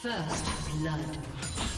First blood.